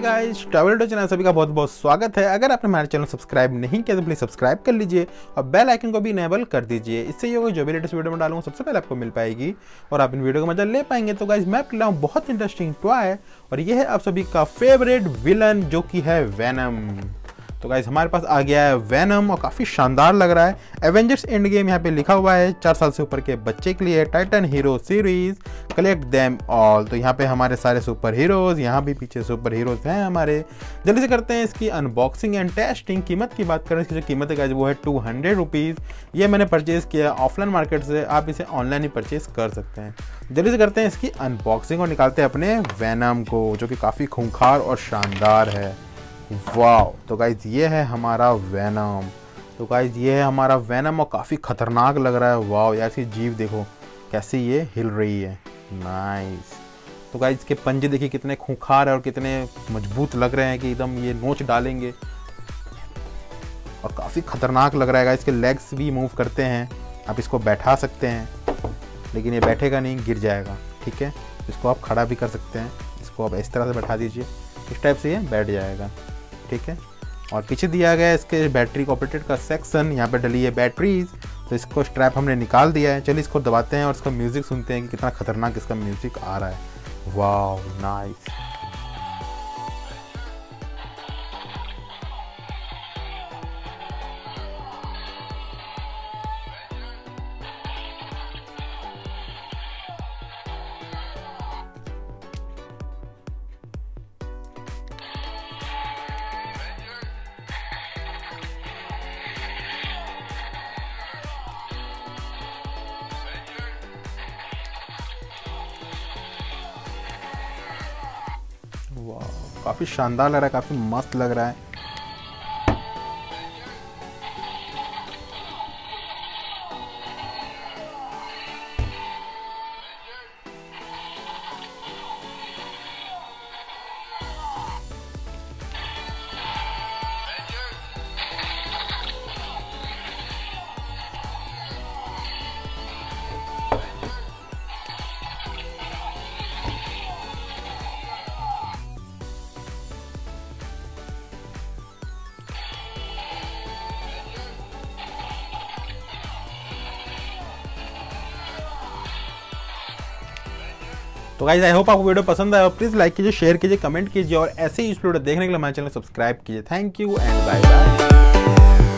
Guys travel channel सभी का बहुत बहुत स्वागत है। अगर आपने हमारे चैनल सब्सक्राइब नहीं किया तो प्लीज़ सब्सक्राइब कर लीजिए और बेल आइकन को भी इनेबल कर दीजिए। इससे ये होगा, जो भी लेटेस्ट वीडियो में डालूँगा सबसे पहले आपको मिल पाएगी और आप इन वीडियो का मज़ा ले पाएँगे। तो गाइज़ मैं ला हूँ बहुत इंटरेस्टिंग टॉय और ये है आप सभी का फेवरेट विलन जो कि है वैनम तो गाइज़ हमारे पास आ गया है वैनम और काफ़ी शानदार लग रहा है। एवेंजर्स एंड गेम यहाँ पे लिखा हुआ है, चार साल से ऊपर के बच्चे के लिए titan hero series collect them all तो यहाँ पे हमारे सारे सुपर हीरोज यहाँ भी पीछे सुपर हीरोज हैं हमारे। जल्दी से करते हैं इसकी अनबॉक्सिंग एंड टेस्टिंग कीमत की बात करें, इसकी जो कीमत है गाइज़ वो है टू हंड्रेड रुपीज़ ये मैंने परचेज़ किया ऑफलाइन मार्केट से, आप इसे ऑनलाइन ही परचेज कर सकते हैं। जल्दी से करते हैं इसकी अनबॉक्सिंग और निकालते हैं अपने वैनम को, जो कि काफ़ी खूंखार और शानदार है। वाह तो गाइज़ ये है हमारा वैनम तो गाइज़ ये है हमारा वैनम और काफ़ी ख़तरनाक लग रहा है। वाह यार, इसकी जीव देखो, कैसे ये हिल रही है। नाइस तो गाइज़ इसके पंजे देखिए, कितने खूंखार है और कितने मज़बूत लग रहे हैं कि एकदम ये नोच डालेंगे। और काफ़ी ख़तरनाक लग रहा है इसके लेग्स भी मूव करते हैं। आप इसको बैठा सकते हैं, लेकिन ये बैठेगा नहीं, गिर जाएगा, ठीक है? इसको आप खड़ा भी कर सकते हैं। इसको आप इस तरह से बैठा दीजिए, इस टाइप से ये बैठ जाएगा। ठीक है? और पीछे दिया गया इसके बैटरी ऑपरेटेड का सेक्शन यहाँ पे डली है बैटरीज तो इसको स्ट्रैप हमने निकाल दिया है। चलिए इसको दबाते हैं और इसका म्यूज़िक सुनते हैं कि कितना खतरनाक इसका म्यूज़िक आ रहा है। वाह नाइस वाह काफ़ी शानदार लग रहा है काफ़ी मस्त लग रहा है। तो गाइज़ आई होप आपको वीडियो पसंद आया। और प्लीज़ लाइक कीजिए शेयर कीजिए कमेंट कीजिए और ऐसे ही इस वीडियो देखने के लिए हमारे चैनल सब्सक्राइब कीजिए। Thank you and bye bye